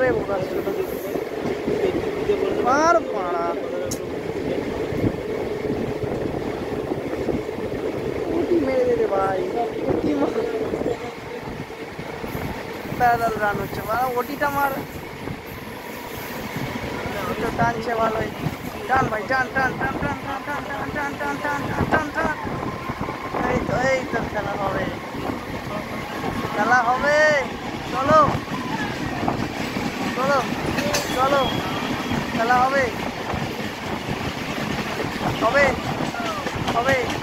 अरे वो मार पाना पैदल रान వచ్చే వాళ్ళ ఓటిట మార్ तो टान छे वालों। टान भाई टान टान टान टान टान टान टान टान टान 来啦，宝贝，宝贝，宝贝。